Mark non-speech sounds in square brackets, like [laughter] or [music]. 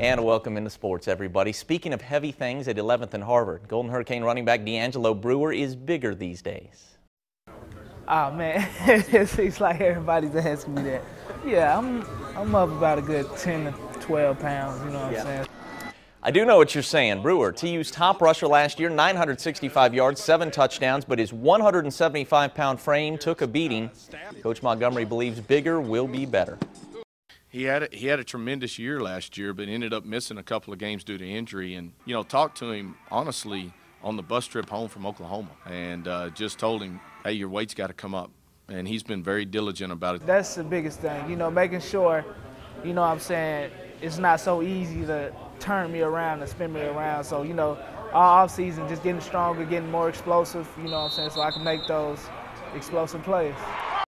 And welcome into sports, everybody. Speaking of heavy things at 11th and Harvard, Golden Hurricane running back D'Angelo Brewer is bigger these days. Oh man, [laughs] it seems like everybody's asking me that. Yeah, I'm I'm up about a good 10 to 12 pounds. You know what yeah. I'm saying? I do know what you're saying. Brewer, TU's top rusher last year, 965 yards, seven touchdowns, but his 175-pound frame took a beating. Coach Montgomery believes bigger will be better. He had a, he had a tremendous year last year, but ended up missing a couple of games due to injury. And you know, talked to him honestly on the bus trip home from Oklahoma, and uh, just told him, "Hey, your weight's got to come up." And he's been very diligent about it. That's the biggest thing, you know, making sure, you know, what I'm saying it's not so easy to turn me around and spin me around. So you know, all off season, just getting stronger, getting more explosive. You know, what I'm saying, so I can make those explosive plays.